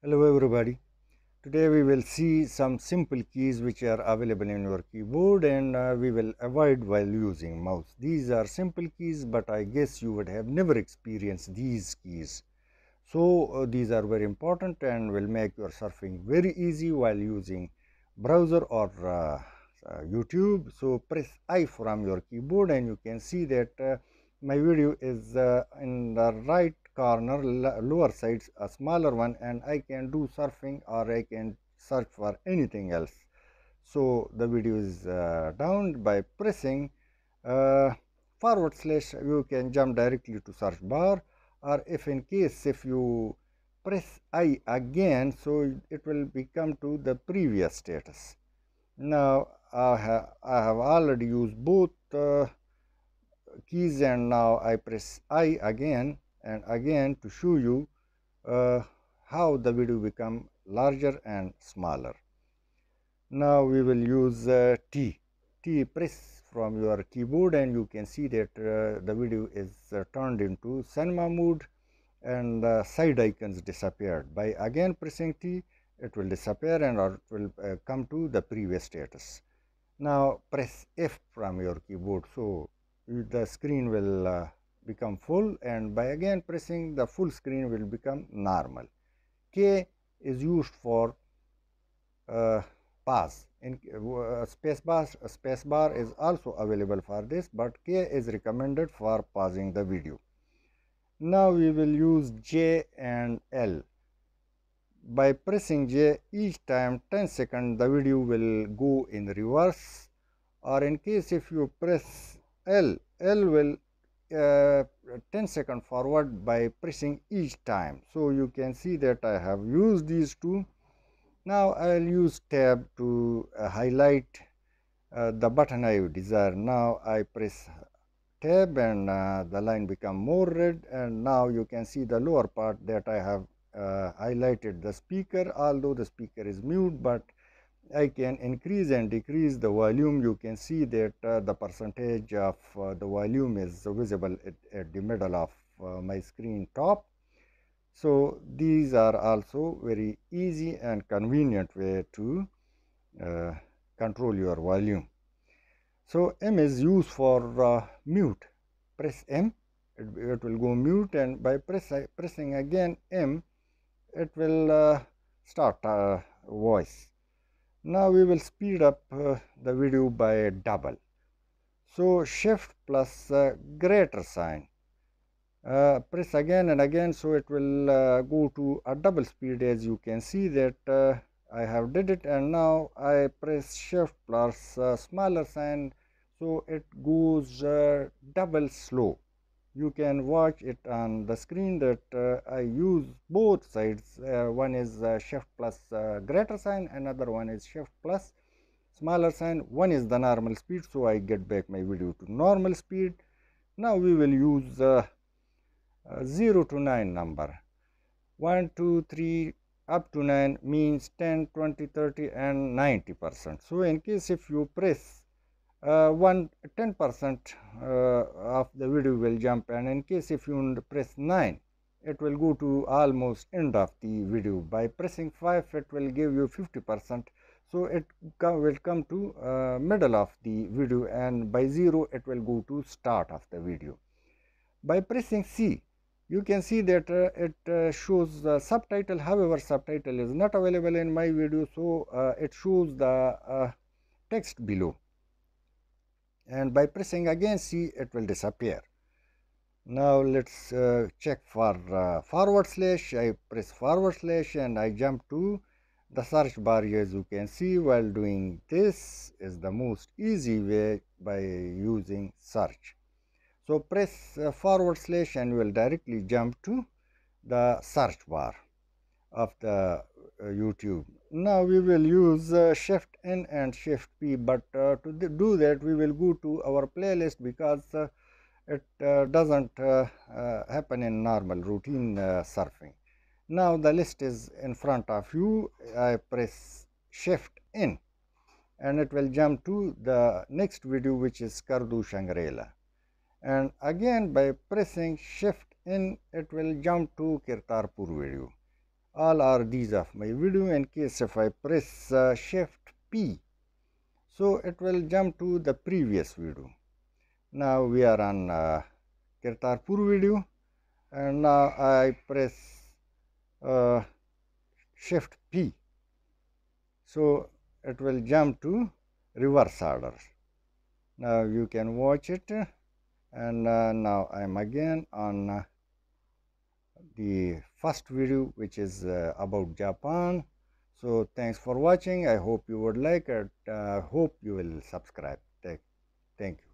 Hello everybody. Today we will see some simple keys which are available in your keyboard and uh, we will avoid while using mouse. These are simple keys but I guess you would have never experienced these keys. So uh, these are very important and will make your surfing very easy while using browser or uh, uh YouTube. So press I from your keyboard and you can see that uh, my video is uh, in the right corner lower sides a smaller one and I can do surfing or I can search for anything else. So the video is uh, down by pressing uh, forward slash you can jump directly to search bar or if in case if you press I again so it will become to the previous status. Now I, ha I have already used both uh, keys and now I press I again and again to show you uh, how the video become larger and smaller. Now we will use uh, T. T press from your keyboard and you can see that uh, the video is uh, turned into cinema mode and the side icons disappeared. By again pressing T it will disappear and or it will uh, come to the previous status. Now press F from your keyboard so the screen will uh, become full and by again pressing the full screen will become normal. K is used for uh, pause. In uh, space bar, space bar is also available for this, but K is recommended for pausing the video. Now we will use J and L. By pressing J each time 10 seconds the video will go in reverse or in case if you press L, L will uh, 10 second forward by pressing each time. So you can see that I have used these two. Now I'll use tab to uh, highlight uh, the button I desire. Now I press tab and uh, the line become more red. And now you can see the lower part that I have uh, highlighted the speaker although the speaker is mute but I can increase and decrease the volume. You can see that uh, the percentage of uh, the volume is visible at, at the middle of uh, my screen top. So these are also very easy and convenient way to uh, control your volume. So M is used for uh, mute. Press M it, it, will go mute and by press, pressing again M it will uh, start voice now we will speed up uh, the video by double. So shift plus uh, greater sign. Uh, press again and again so it will uh, go to a double speed as you can see that uh, I have did it and now I press shift plus uh, smaller sign so it goes double slow you can watch it on the screen that uh, I use both sides. Uh, one is uh, shift plus uh, greater sign another one is shift plus smaller sign. One is the normal speed so I get back my video to normal speed. Now we will use uh, uh, 0 to 9 number. 1 2 3 up to 9 means 10 20 30 and 90 percent. So in case if you press uh, one 10 percent uh, of the video will jump and in case if you press 9 it will go to almost end of the video. By pressing 5 it will give you 50 percent. So it come, will come to uh, middle of the video and by 0 it will go to start of the video. By pressing c you can see that uh, it uh, shows the subtitle. However subtitle is not available in my video so uh, it shows the uh, text below and by pressing again C it will disappear. Now let's uh, check for uh, forward slash. I press forward slash and I jump to the search bar as you can see while doing this is the most easy way by using search. So press uh, forward slash and you will directly jump to the search bar of the uh, YouTube now we will use uh, shift n and shift p but uh, to do that we will go to our playlist because uh, it uh, doesn't uh, uh, happen in normal routine surfing. Now the list is in front of you. I press shift n and it will jump to the next video which is Skardu Shangri-La. And again by pressing shift in it will jump to Kartarpur video all are these of my video in case if I press uh, shift P. So it will jump to the previous video. Now we are on uh, Kartarpur video. And now I press uh, shift P. So it will jump to reverse order. Now you can watch it. And uh, now I am again on uh, the first video which is uh, about Japan. So thanks for watching. I hope you would like it. Uh, hope you will subscribe. Thank you